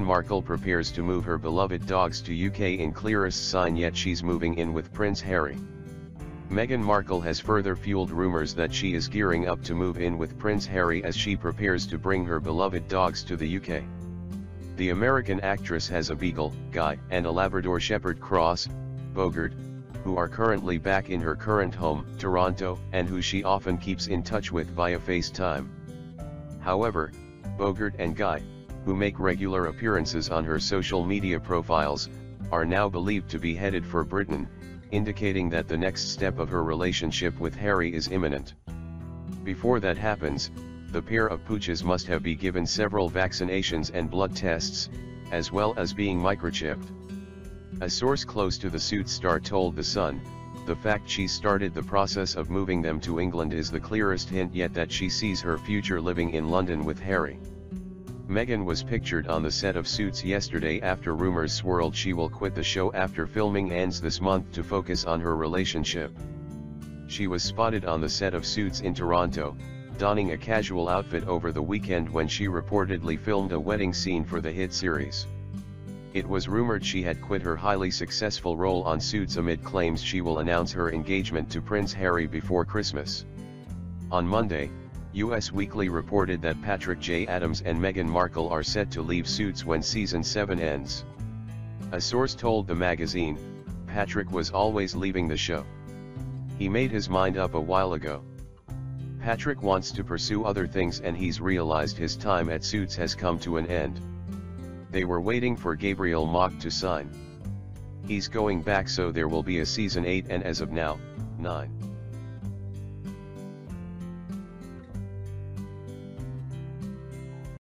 Markle prepares to move her beloved dogs to UK in clearest sign yet she's moving in with Prince Harry. Meghan Markle has further fueled rumors that she is gearing up to move in with Prince Harry as she prepares to bring her beloved dogs to the UK. The American actress has a Beagle, Guy, and a Labrador Shepherd Cross, Bogart, who are currently back in her current home, Toronto, and who she often keeps in touch with via FaceTime. However, Bogart and Guy, who make regular appearances on her social media profiles, are now believed to be headed for Britain, indicating that the next step of her relationship with Harry is imminent. Before that happens, the pair of pooches must have been given several vaccinations and blood tests, as well as being microchipped. A source close to the suit star told The Sun, the fact she started the process of moving them to England is the clearest hint yet that she sees her future living in London with Harry. Meghan was pictured on the set of Suits yesterday after rumors swirled she will quit the show after filming ends this month to focus on her relationship. She was spotted on the set of Suits in Toronto, donning a casual outfit over the weekend when she reportedly filmed a wedding scene for the hit series. It was rumored she had quit her highly successful role on Suits amid claims she will announce her engagement to Prince Harry before Christmas. On Monday, US Weekly reported that Patrick J. Adams and Meghan Markle are set to leave Suits when season 7 ends. A source told the magazine, Patrick was always leaving the show. He made his mind up a while ago. Patrick wants to pursue other things and he's realized his time at Suits has come to an end. They were waiting for Gabriel Macht to sign. He's going back so there will be a season 8 and as of now, 9.